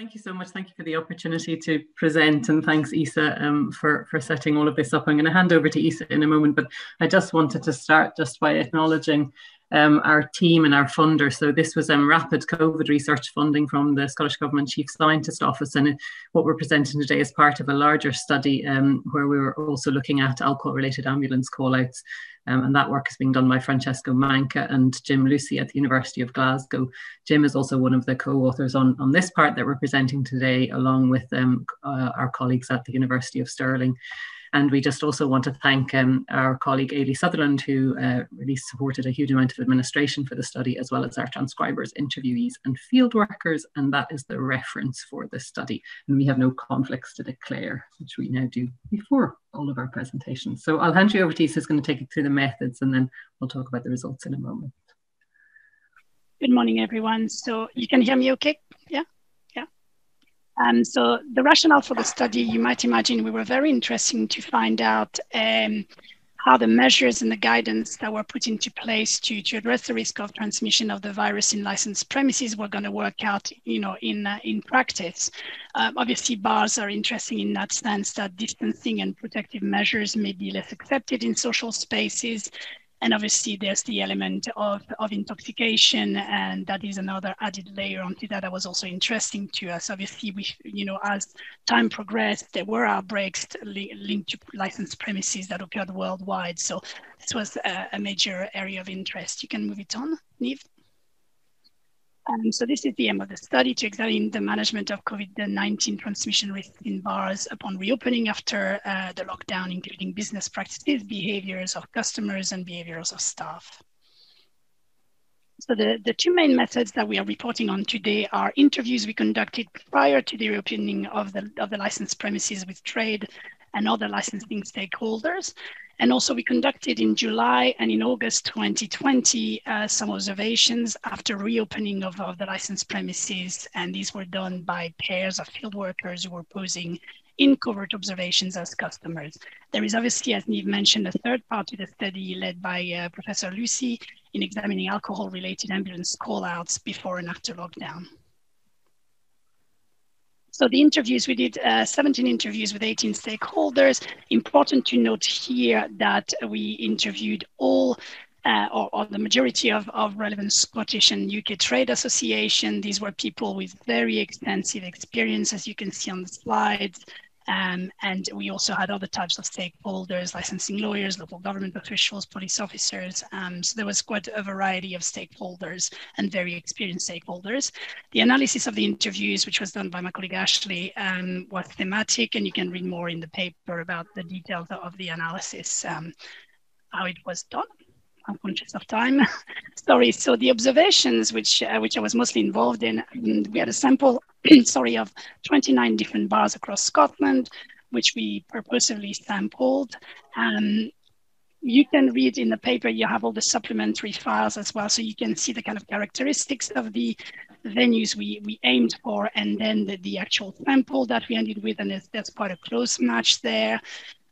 Thank you so much. Thank you for the opportunity to present and thanks Isa um, for, for setting all of this up. I'm going to hand over to Isa in a moment, but I just wanted to start just by acknowledging um, our team and our funder. So this was um, rapid COVID research funding from the Scottish Government Chief Scientist Office. And what we're presenting today is part of a larger study um, where we were also looking at alcohol-related ambulance callouts. Um, and that work is being done by Francesco Manca and Jim Lewsey at the University of Glasgow. Jim is also one of the co-authors on, on this part that we're presenting today, along with um, uh, our colleagues at the University of Stirling. And we just also want to thank um, our colleague Ailey Sutherland, who uh, really supported a huge amount of administration for the study, as well as our transcribers, interviewees, and field workers. And that is the reference for the study. And we have no conflicts to declare, which we now do before all of our presentations. So I'll hand you over to Isa, who's going to take you through the methods, and then we'll talk about the results in a moment. Good morning, everyone. So you can hear me okay? Yeah? Um, so the rationale for the study, you might imagine, we were very interesting to find out um, how the measures and the guidance that were put into place to, to address the risk of transmission of the virus in licensed premises were going to work out, you know, in uh, in practice. Um, obviously, bars are interesting in that sense that distancing and protective measures may be less accepted in social spaces, and obviously, there's the element of, of intoxication, and that is another added layer onto that that was also interesting to us. Obviously, we, you know, as time progressed, there were outbreaks li linked to licensed premises that occurred worldwide. So this was a, a major area of interest. You can move it on, Niamh. Um, so this is the aim of the study to examine the management of COVID-19 transmission within bars upon reopening after uh, the lockdown, including business practices, behaviors of customers, and behaviors of staff. So the, the two main methods that we are reporting on today are interviews we conducted prior to the reopening of the, of the licensed premises with trade and other licensing stakeholders. And also we conducted in July and in August 2020 uh, some observations after reopening of, of the licensed premises. And these were done by pairs of field workers who were posing in covert observations as customers. There is obviously, as Niamh mentioned, a third part to the study led by uh, Professor Lewsey in examining alcohol-related ambulance call-outs before and after lockdown. So the interviews, we did uh, 17 interviews with 18 stakeholders. Important to note here that we interviewed all uh, or, or, the majority of, of relevant Scottish and UK trade association. These were people with very extensive experience, as you can see on the slides, um, and we also had other types of stakeholders, licensing lawyers, local government officials, police officers. Um, so there was quite a variety of stakeholders and very experienced stakeholders. The analysis of the interviews, which was done by my colleague Ashley, um, was thematic, and you can read more in the paper about the details of the analysis, um, how it was done. I'm conscious of time. sorry. So the observations, which uh, which I was mostly involved in, um, we had a sample, sorry, of 29 different bars across Scotland, which we purposefully sampled. Um, you can read in the paper, you have all the supplementary files as well. So you can see the kind of characteristics of the venues we, we aimed for and then the, the actual sample that we ended with. And there's quite a close match there.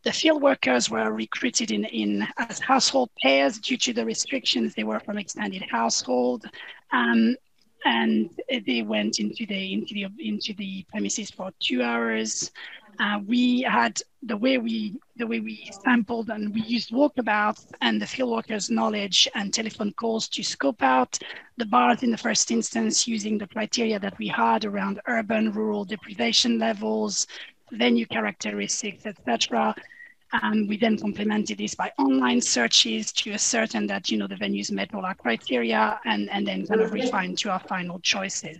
The field workers were recruited in, in as household pairs due to the restrictions. They were from extended household. Um, and they went into the into the into the premises for two hours. Uh, we had the way we the way we sampled and we used walkabouts and the field workers' knowledge and telephone calls to scope out the bars in the first instance using the criteria that we had around urban rural deprivation levels, venue characteristics, etc. And we then complemented this by online searches to ascertain that you know the venues met all our criteria, and and then kind of refine to our final choices.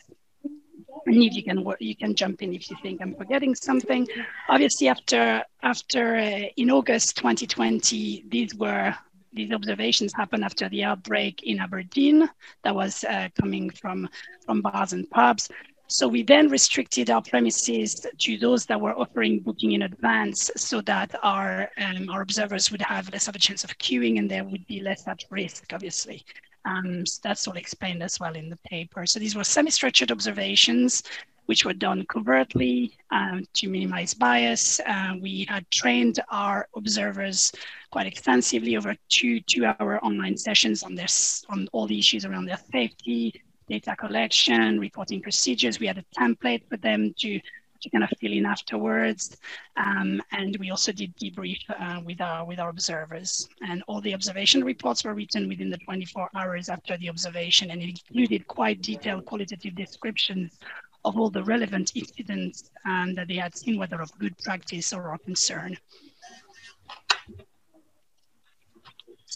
And if you can work, you can jump in if you think I'm forgetting something. Obviously, after after uh, in August 2020, these were these observations happened after the outbreak in Aberdeen that was uh, coming from from bars and pubs. So we then restricted our premises to those that were offering booking in advance so that our, um, our observers would have less of a chance of queuing and there would be less at risk, obviously. Um, so that's all explained as well in the paper. So these were semi-structured observations which were done covertly um, to minimize bias. Uh, we had trained our observers quite extensively over two two-hour online sessions on this on all the issues around their safety, data collection, reporting procedures. We had a template for them to to kind of fill in afterwards. Um, and we also did debrief uh, with our with our observers. And all the observation reports were written within the 24 hours after the observation, and it included quite detailed qualitative descriptions of all the relevant incidents um, that they had seen, whether of good practice or of concern.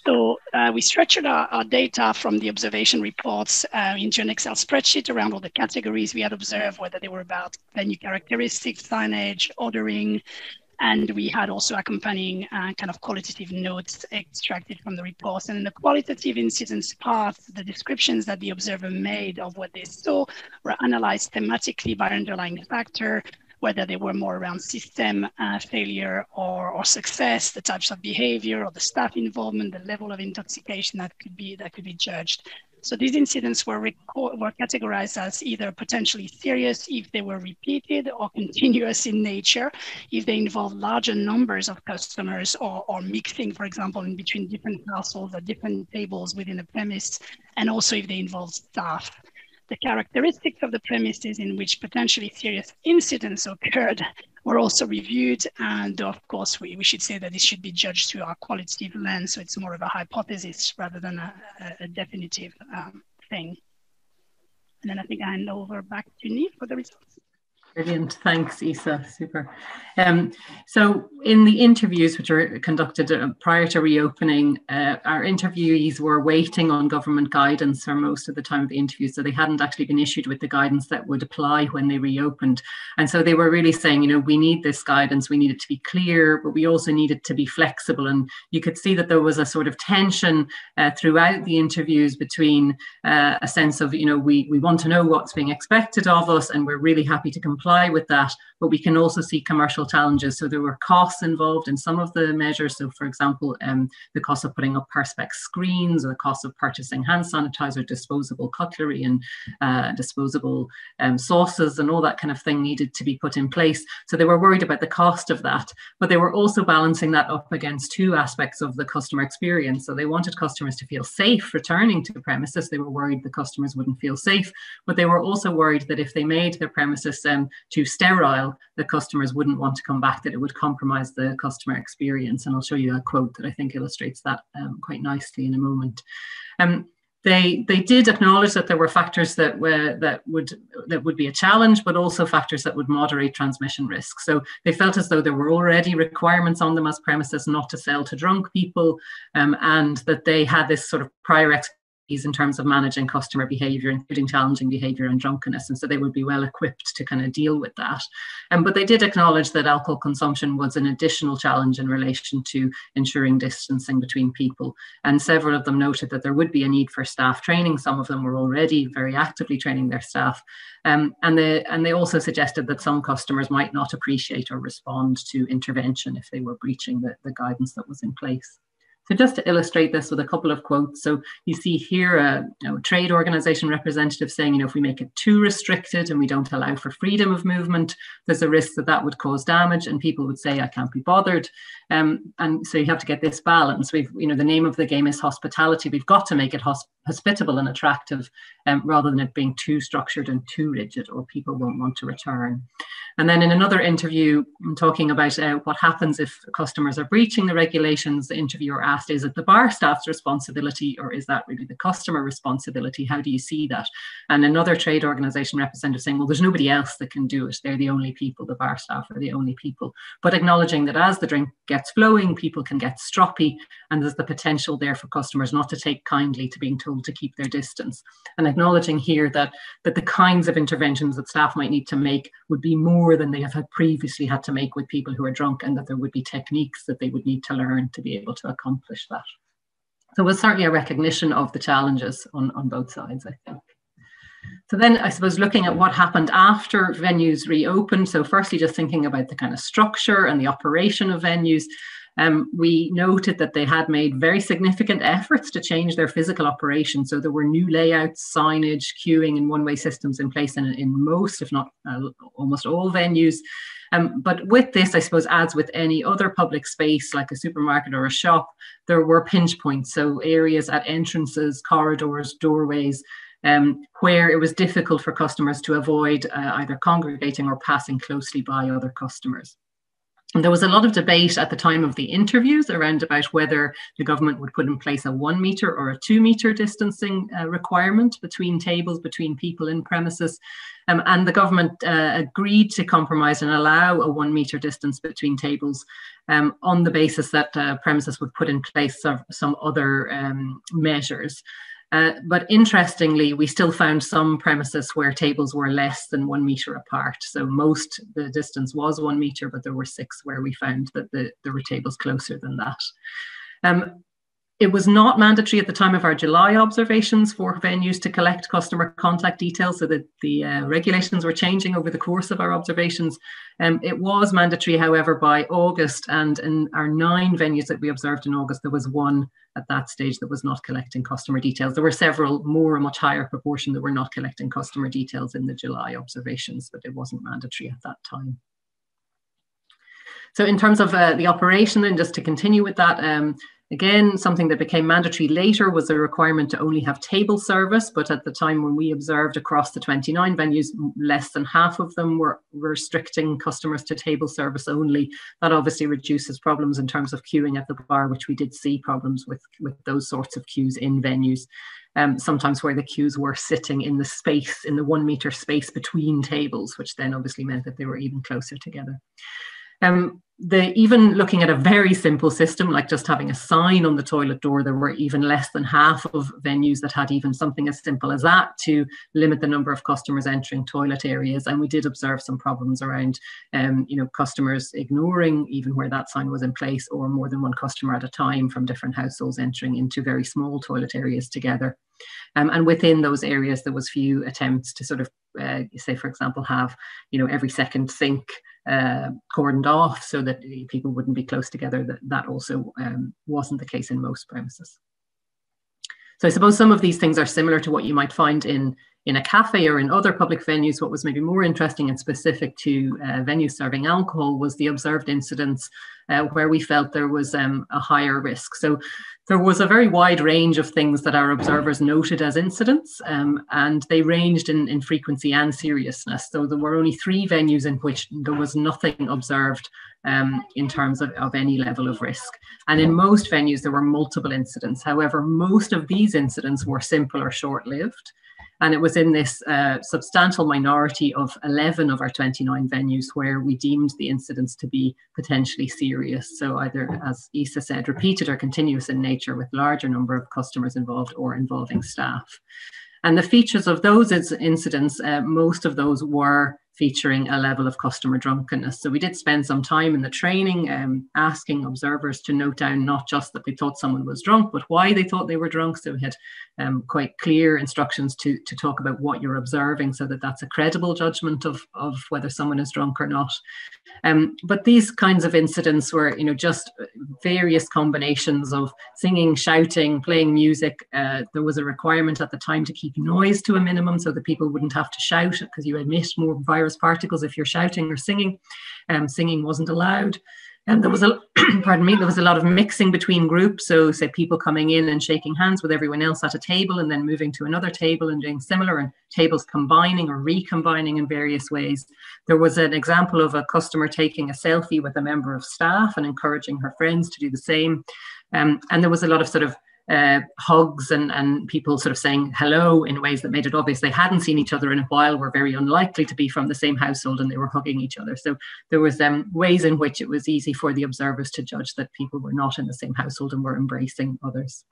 So uh, we structured our, our, data from the observation reports uh, into an Excel spreadsheet around all the categories we had observed, whether they were about venue characteristics, signage, ordering, and we had also accompanying uh, kind of qualitative notes extracted from the reports. And in the qualitative incidents part, the descriptions that the observer made of what they saw were analyzed thematically by underlying factor, whether they were more around system uh, failure or, or success, the types of behavior or the staff involvement, the level of intoxication that could be that could be judged. So these incidents were, were categorized as either potentially serious if they were repeated or continuous in nature, if they involved larger numbers of customers or, or mixing, for example, in between different households or different tables within a premise, and also if they involved staff the characteristics of the premises in which potentially serious incidents occurred were also reviewed. And of course, we, we should say that this should be judged through our qualitative lens. So it's more of a hypothesis rather than a, a definitive um, thing. And then I think I hand over back to Niamh for the results. Brilliant. Thanks, Isa. Super. Um, so, in the interviews which were conducted uh, prior to reopening, uh, our interviewees were waiting on government guidance for most of the time of the interview. So, they hadn't actually been issued with the guidance that would apply when they reopened. And so, they were really saying, you know, we need this guidance, we need it to be clear, but we also need it to be flexible. And you could see that there was a sort of tension uh, throughout the interviews between uh, a sense of, you know, we, we want to know what's being expected of us and we're really happy to comply comply with that, but we can also see commercial challenges. So there were costs involved in some of the measures. So, for example, um, the cost of putting up perspex screens, or the cost of purchasing hand sanitizer, disposable cutlery, and uh, disposable um, sauces, and all that kind of thing needed to be put in place. So they were worried about the cost of that, but they were also balancing that up against two aspects of the customer experience. So they wanted customers to feel safe returning to the premises. They were worried the customers wouldn't feel safe, but they were also worried that if they made their premises um, too sterile, the customers wouldn't want to come back, that it would compromise the customer experience. And I'll show you a quote that I think illustrates that um, quite nicely in a moment. Um, they they did acknowledge that there were factors that were that would that would be a challenge, but also factors that would moderate transmission risk. So they felt as though there were already requirements on them as premises not to sell to drunk people, um, and that they had this sort of prior in terms of managing customer behavior, including challenging behavior and drunkenness. And so they would be well equipped to kind of deal with that. Um, but they did acknowledge that alcohol consumption was an additional challenge in relation to ensuring distancing between people. And several of them noted that there would be a need for staff training. Some of them were already very actively training their staff. Um, and, they, and they also suggested that some customers might not appreciate or respond to intervention if they were breaching the, the guidance that was in place. So just to illustrate this with a couple of quotes. So you see here a you know, trade organization representative saying, you know, if we make it too restricted and we don't allow for freedom of movement, there's a risk that that would cause damage and people would say, I can't be bothered. Um, and so you have to get this balance. We've, you know, the name of the game is hospitality. We've got to make it hosp- hospitable and attractive um, rather than it being too structured and too rigid or people won't want to return. And then in another interview, I'm talking about uh, what happens if customers are breaching the regulations, the interviewer asked, is it the bar staff's responsibility or is that really the customer responsibility? How do you see that? And another trade organization representative saying, well, there's nobody else that can do it. They're the only people, the bar staff are the only people. But acknowledging that as the drink gets flowing, people can get stroppy and there's the potential there for customers not to take kindly to being told to keep their distance. And acknowledging here that, that the kinds of interventions that staff might need to make would be more than they have had previously had to make with people who are drunk and that there would be techniques that they would need to learn to be able to accomplish accomplish that. So it was certainly a recognition of the challenges on, on both sides, I think. So then I suppose looking at what happened after venues reopened. So firstly, just thinking about the kind of structure and the operation of venues. Um, we noted that they had made very significant efforts to change their physical operation. So there were new layouts, signage, queuing, and one-way systems in place in, in most, if not uh, almost all venues. Um, but with this, I suppose, as with any other public space like a supermarket or a shop, there were pinch points. So areas at entrances, corridors, doorways, um, where it was difficult for customers to avoid uh, either congregating or passing closely by other customers. And there was a lot of debate at the time of the interviews around about whether the government would put in place a one metre or a two metre distancing uh, requirement between tables, between people in premises. Um, and the government uh, agreed to compromise and allow a one metre distance between tables um, on the basis that uh, premises would put in place some, some other um, measures. Uh, but interestingly, we still found some premises where tables were less than one metre apart. So most the distance was one metre, but there were six where we found that the, there were tables closer than that. Um, it was not mandatory at the time of our July observations for venues to collect customer contact details, so that the uh, regulations were changing over the course of our observations. Um, it was mandatory, however, by August, and in our nine venues that we observed in August, there was one at that stage that was not collecting customer details. There were several more, a much higher proportion that were not collecting customer details in the July observations, but it wasn't mandatory at that time. So in terms of uh, the operation, then just to continue with that, um, Again, something that became mandatory later was a requirement to only have table service, but at the time when we observed across the 29 venues, less than half of them were restricting customers to table service only. That obviously reduces problems in terms of queuing at the bar, which we did see problems with, with those sorts of queues in venues. Um, sometimes where the queues were sitting in the space, in the one meter space between tables, which then obviously meant that they were even closer together. Um, the, even looking at a very simple system like just having a sign on the toilet door, there were even less than half of venues that had even something as simple as that to limit the number of customers entering toilet areas. And we did observe some problems around, um, you know, customers ignoring even where that sign was in place, or more than one customer at a time from different households entering into very small toilet areas together. Um, and within those areas, there was few attempts to sort of, uh, say, for example, have you know every second sink uh, cordoned off so that people wouldn't be close together. That that also um, wasn't the case in most premises. So I suppose some of these things are similar to what you might find in in a cafe or in other public venues, what was maybe more interesting and specific to uh, venues serving alcohol was the observed incidents uh, where we felt there was um, a higher risk. So there was a very wide range of things that our observers noted as incidents, um, and they ranged in, in frequency and seriousness. So there were only three venues in which there was nothing observed um, in terms of, of any level of risk. And in most venues, there were multiple incidents. However, most of these incidents were simple or short lived. And it was in this uh, substantial minority of 11 of our 29 venues where we deemed the incidents to be potentially serious. So, either, as Isa said, repeated or continuous in nature with larger number of customers involved or involving staff. And the features of those incidents, uh, most of those were featuring a level of customer drunkenness. So we did spend some time in the training um, asking observers to note down not just that they thought someone was drunk, but why they thought they were drunk. So we had um, quite clear instructions to, to talk about what you're observing so that that's a credible judgment of, of whether someone is drunk or not. Um, but these kinds of incidents were, you know, just various combinations of singing, shouting, playing music. Uh, there was a requirement at the time to keep noise to a minimum so that people wouldn't have to shout because you emit more virus particles if you're shouting or singing. Um, singing wasn't allowed. And there was a, pardon me, there was a lot of mixing between groups. So, say people coming in and shaking hands with everyone else at a table, and then moving to another table and doing similar, and tables combining or recombining in various ways. There was an example of a customer taking a selfie with a member of staff and encouraging her friends to do the same. Um, and there was a lot of sort of uh, hugs and, and people sort of saying hello in ways that made it obvious they hadn't seen each other in a while, were very unlikely to be from the same household, and they were hugging each other. So there was um, ways in which it was easy for the observers to judge that people were not in the same household and were embracing others.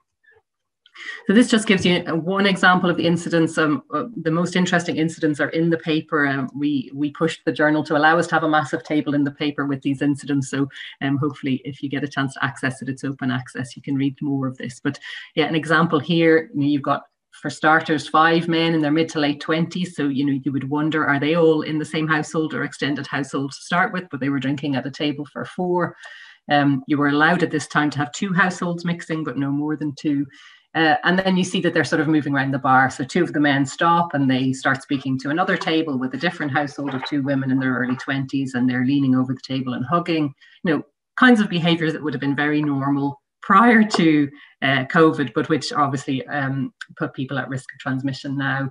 So this just gives you one example of the incidents. Um, uh, the most interesting incidents are in the paper. Um, we we pushed the journal to allow us to have a massive table in the paper with these incidents. So um, hopefully, if you get a chance to access it, it's open access. You can read more of this. But yeah, an example here. You have got for starters, five men in their mid to late 20s. So, you know, you would wonder, are they all in the same household or extended household to start with? But they were drinking at a table for four. Um, you were allowed at this time to have two households mixing, but no more than two. Uh, and then you see that they're sort of moving around the bar. So two of the men stop and they start speaking to another table with a different household of two women in their early 20s, and they're leaning over the table and hugging. You know, kinds of behaviors that would have been very normal prior to uh, COVID, but which obviously um, put people at risk of transmission now.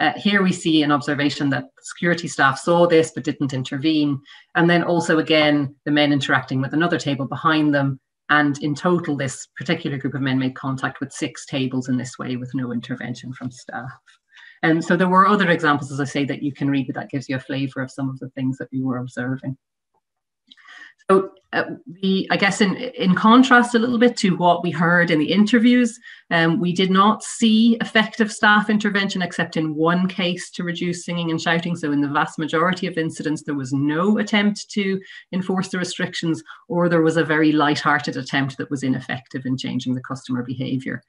Uh, here we see an observation that security staff saw this but didn't intervene. And then also, again, the men interacting with another table behind them. And in total, this particular group of men made contact with six tables in this way with no intervention from staff. And so there were other examples, as I say, that you can read, but that gives you a flavour of some of the things that we were observing. So uh, the, I guess in, in contrast a little bit to what we heard in the interviews, um, we did not see effective staff intervention except in one case to reduce singing and shouting. So in the vast majority of incidents, there was no attempt to enforce the restrictions or there was a very light-hearted attempt that was ineffective in changing the customer behaviour.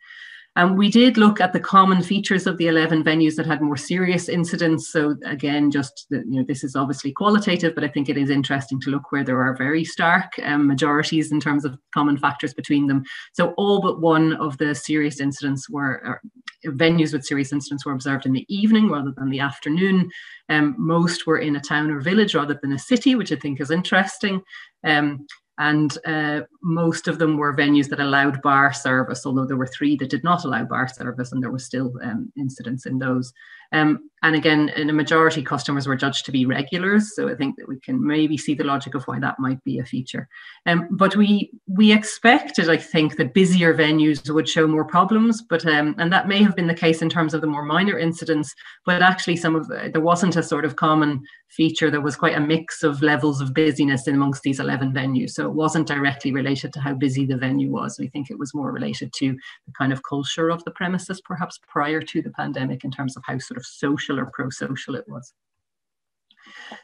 And we did look at the common features of the 11 venues that had more serious incidents. So again, just the, you know, this is obviously qualitative, but I think it is interesting to look where there are very stark um, majorities in terms of common factors between them. So all but one of the serious incidents were venues with serious incidents were observed in the evening rather than the afternoon. Um, most were in a town or village rather than a city, which I think is interesting. Um, and uh, most of them were venues that allowed bar service, although there were three that did not allow bar service, and there were still um, incidents in those. Um, and again, in a majority, customers were judged to be regulars, so I think that we can maybe see the logic of why that might be a feature. Um, but we we expected, I think, that busier venues would show more problems, but um, and that may have been the case in terms of the more minor incidents. But actually, some of the, there wasn't a sort of common feature. There was quite a mix of levels of busyness in amongst these eleven venues, so it wasn't directly related to how busy the venue was. We think it was more related to the kind of culture of the premises, perhaps prior to the pandemic, in terms of how sort of social or pro-social it was.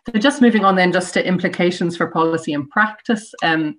So just moving on then just to implications for policy and practice. Um,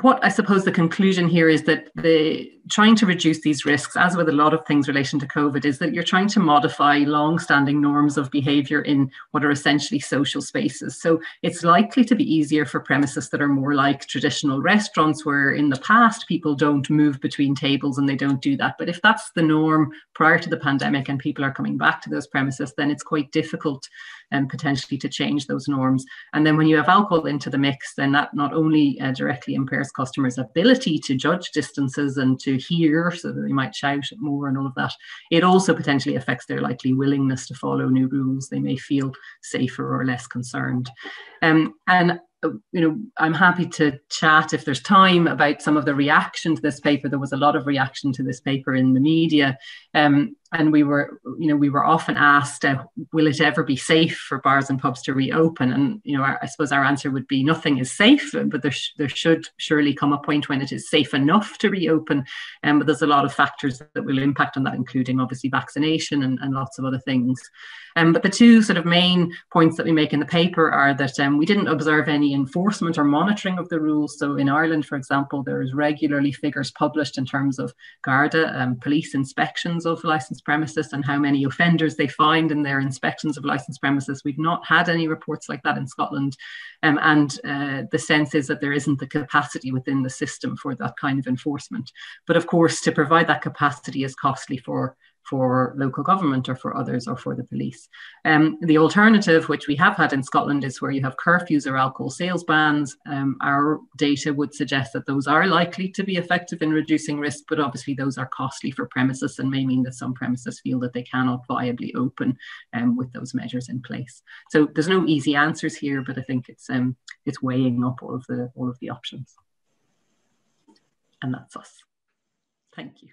what I suppose the conclusion here is that the trying to reduce these risks, as with a lot of things relation to COVID, is that you're trying to modify long-standing norms of behaviour in what are essentially social spaces. So it's likely to be easier for premises that are more like traditional restaurants, where in the past people don't move between tables and they don't do that. But if that's the norm prior to the pandemic and people are coming back to those premises, then it's quite difficult and potentially to change those norms. And then when you have alcohol into the mix, then that not only uh, directly impairs customers' ability to judge distances and to hear, so that they might shout more and all of that. It also potentially affects their likely willingness to follow new rules. They may feel safer or less concerned. Um, and you know, I'm happy to chat if there's time about some of the reaction to this paper. There was a lot of reaction to this paper in the media, um, and we were, you know, we were often asked, uh, "Will it ever be safe for bars and pubs to reopen?" And you know, our, I suppose our answer would be, "Nothing is safe, but there sh- there should surely come a point when it is safe enough to reopen." Um, but there's a lot of factors that will impact on that, including obviously vaccination and, and lots of other things. Um, but the two sort of main points that we make in the paper are that um, we didn't observe any enforcement or monitoring of the rules. So in Ireland, for example, there is regularly figures published in terms of Garda, um, police inspections of licensed premises and how many offenders they find in their inspections of licensed premises. We've not had any reports like that in Scotland. Um, and uh, the sense is that there isn't the capacity within the system for that kind of enforcement. But of course, to provide that capacity is costly for for local government or for others or for the police. Um, the alternative, which we have had in Scotland, is where you have curfews or alcohol sales bans. Um, our data would suggest that those are likely to be effective in reducing risk, but obviously those are costly for premises and may mean that some premises feel that they cannot viably open um, with those measures in place. So there's no easy answers here, but I think it's um, it's weighing up all of the all of the options. And that's us. Thank you.